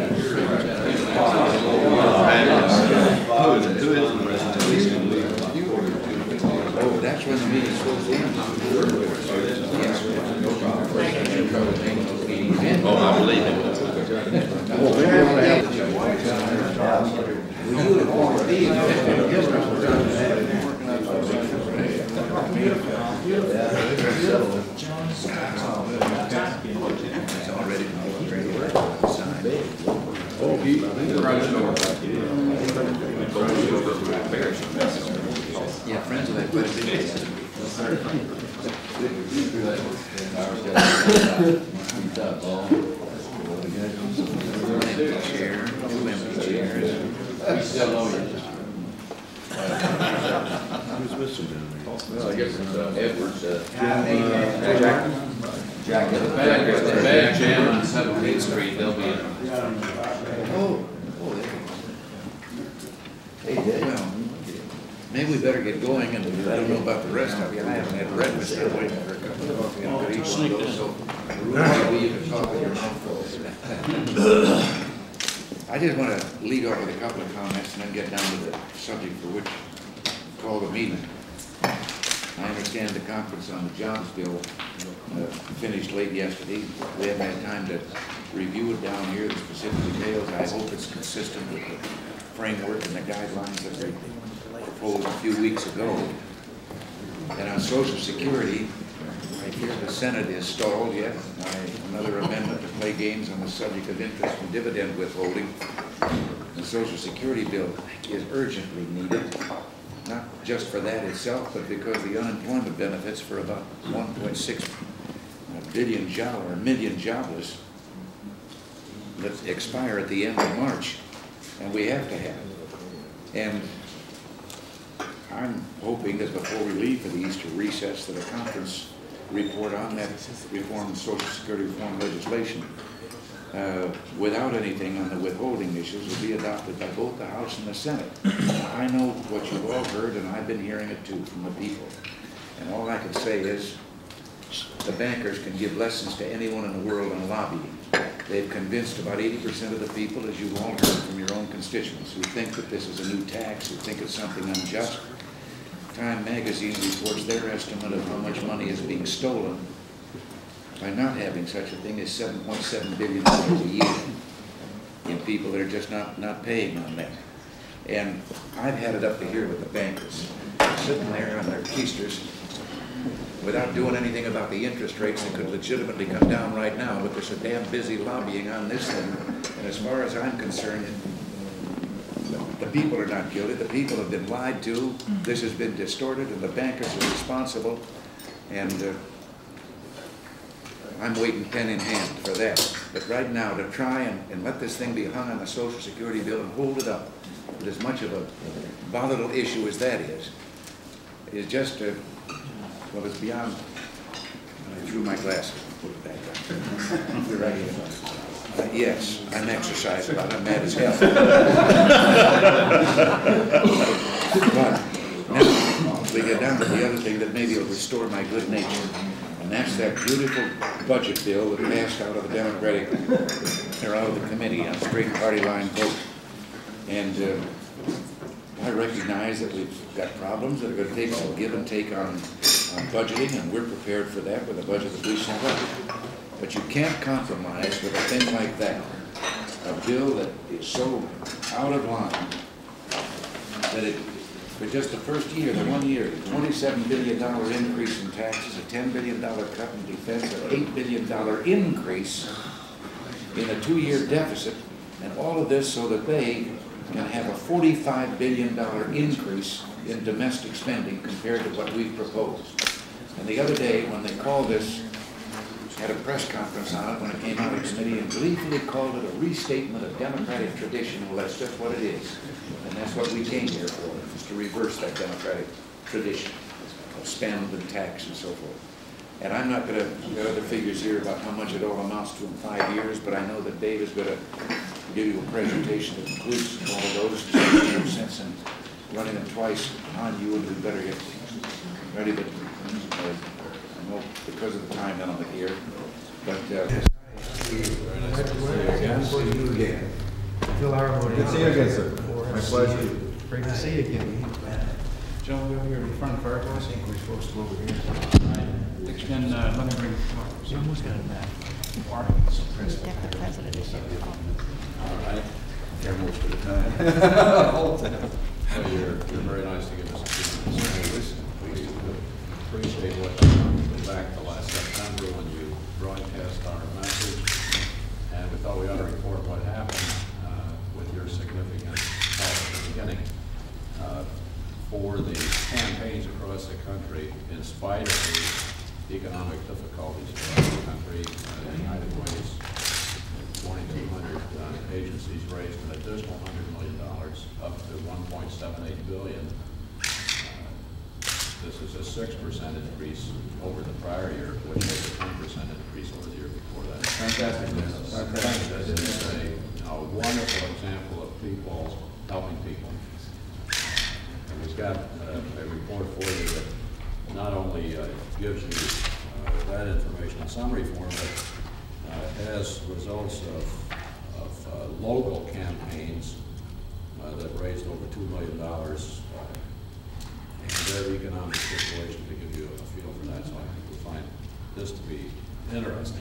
Oh. Oh, I believe it. We wanna have- We do it all the It's already, already signed. Yeah, friends of that quite a bit. Empty chair, two empty chairs. Well, I guess it's uh, Edwards, uh, Jack. the bag, the bag jam on Seventeenth Street, they'll be in. Oh, oh, there you go. Hey, well, maybe we better get going, and I don't know about the rest of you, I haven't had breakfast, I'm waiting for a couple of coffee, I'm gonna eat one of those, so. Maybe you can talk with your mouth full. I just wanna lead off with a couple of comments and then get down to the subject for which I called the meeting. I understand the conference on the jobs bill uh, finished late yesterday. We haven't had time to review it down here, the specific details. I hope it's consistent with the framework and the guidelines that we a few weeks ago. And on social security, I hear the Senate is stalled yet. I- Another amendment to play games on the subject of interest and dividend withholding. The social security bill is urgently needed, not just for that itself, but because the unemployment benefits for about one point six billion job, or million jobless that expire at the end of March, and we have to have. And I'm hoping that before we leave for the Easter recess, that a conference report on that reform, social security reform legislation, uh, without anything on the withholding issues, will be adopted by both the House and the Senate. I know what you've all heard, and I've been hearing it too from the people. And all I can say is, the bankers can give lessons to anyone in the world on lobbying. They've convinced about eighty percent of the people, as you've all heard from your own constituents, who think that this is a new tax, who think it's something unjust. Time magazine reports their estimate of how much money is being stolen by not having such a thing as seven point seven billion dollars a year in people that are just not, not paying on that. And I've had it up to here with the bankers, sitting there on their keisters, without doing anything about the interest rates that could legitimately come down right now, but they're so damn busy lobbying on this thing. And as far as I'm concerned, the people are not guilty, the people have been lied to, this has been distorted, and the bankers are responsible. And uh, I'm waiting pen in hand for that. But right now, to try and, and let this thing be hung on the social security bill and hold it up with as much of a volatile issue as that is, is just, uh, well, it's beyond, I threw my glasses and put it back on. You're right here. Uh, Yes, I'm exercising, but I'm mad as hell. But now, we get down to the other thing that maybe will restore my good nature, and that's that beautiful budget bill that passed out of the Democratic, or out of the committee on straight party line vote. And uh, I recognize that we've got problems that are gonna take some give and take on, on budgeting, and we're prepared for that with the budget that we sent up. But you can't compromise with a thing like that, a bill that is so out of line that it, for just the first year, the one year, twenty-seven billion dollar increase in taxes, a ten billion dollar cut in defense, an eight billion dollar increase in a two-year deficit, and all of this so that they can have a forty-five billion dollar increase in domestic spending compared to what we've proposed. And the other day, when they called this, had a press conference on it when it came out of committee and gleefully called it a restatement of democratic tradition. Well, that's just what it is. And that's what we came here for, is to reverse that democratic tradition of spend and tax and so forth. And I'm not gonna, I've got other figures here about how much it all amounts to in five years, but I know that Dave is gonna give you a presentation that includes all of those. Sense in running them twice on you, and we better get ready to, I know because of the time element here, but uh, See you again. Phil Arrowood. Good to see you again, sir. My pleasure. Great to see you again. John, we're here in front of Firefox. I think we're supposed to go over here. Then, uh, let me bring. You almost got it back. Get the president to show. All right. There most of the time. So you're, you're very nice to give us a few minutes. We appreciate what you did back to last September when you broadcast our message. And we thought we ought to report what happened uh, with your significant help at the beginning. Uh, For the campaigns across the country, in spite of the economic difficulties across the country, uh, the United Way's 2,200 uh, agencies raised an additional $100 million, up to 1.78 billion. Uh, This is a 6% increase over the prior year, which was a 10% increase over the year before that. Fantastic. This is a a wonderful example of people helping people. We've got uh, a report for you that not only uh, gives you uh, that information in summary form, but uh, has results of, of uh, local campaigns that raised over two million dollars and their economic situation to give you a feel for that. So I think you'll find this to be interesting.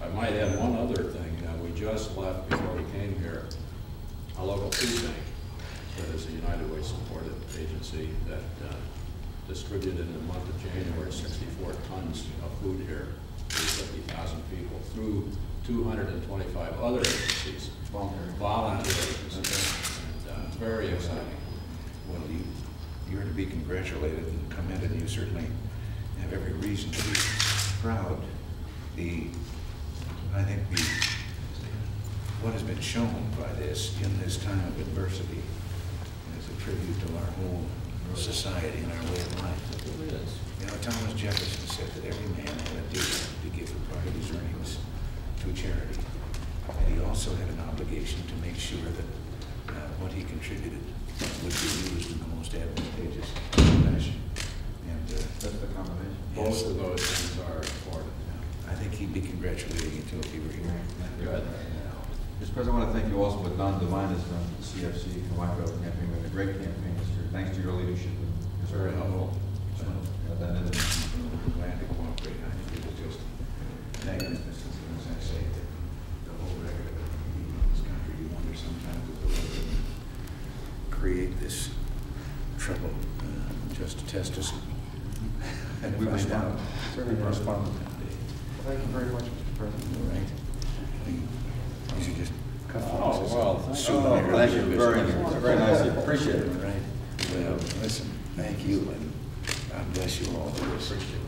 I might add one other thing. We just left, before we came here, a local food bank that is a United Way supported agency that uh, distributed in the month of January 64 tons of food here to 50,000 people through 225 other agencies. Volunteer agencies. And uh, very exciting. Well, you, you're to be congratulated and commended, and you certainly have every reason to be proud. The, I think the, what has been shown by this in this time of adversity is a tribute to our whole society and our way of life. You know, Thomas Jefferson said that every man had a duty to give a part of his earnings to charity. And he also had an obligation to make sure that uh, what he contributed would be used in the most advantageous fashion. And uh, That's the combination. Both of those things are important. I think he'd be congratulating you too if he were here. Good. Mr. President, I want to thank you also what Don Devine has done for the CFC, Hawaiian Trail campaign, we had a great campaign this year, thanks to your leadership. It's Very helpful. So, got that in glad to cooperate. I think it was just magnificent, as I say, that the whole record of this country, you wonder sometimes if the create this trouble uh, just to test us. And We find responded. out. Certainly responded. Thank you very much, Mr. President. All right. These are just cut Oh, thank- you very, very nice, appreciate it. Right. Well, listen, thank you, and God bless you all. Appreciate it.